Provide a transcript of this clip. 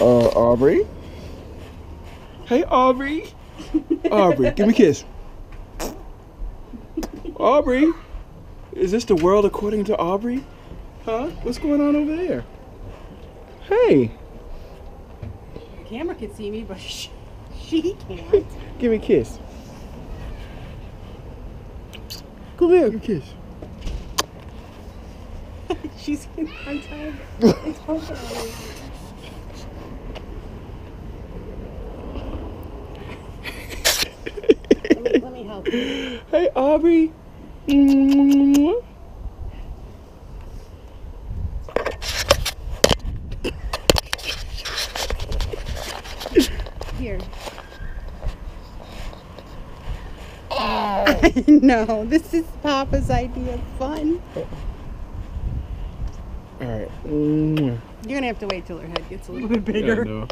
Uh, Aubrey. Hey, Aubrey. Aubrey, give me a kiss. Aubrey. Is this the world according to Aubrey? Huh? What's going on over there? Hey, The camera can see me, but she, she can't. give me a kiss. Come here, give me a kiss. She's I'm trying. It's me, let me help you. Hey, Aubrey. Mwah. Here. no, this is Papa's idea of fun. All right. Mm. You're gonna have to wait till her head gets a little bit Yeah, bigger. no.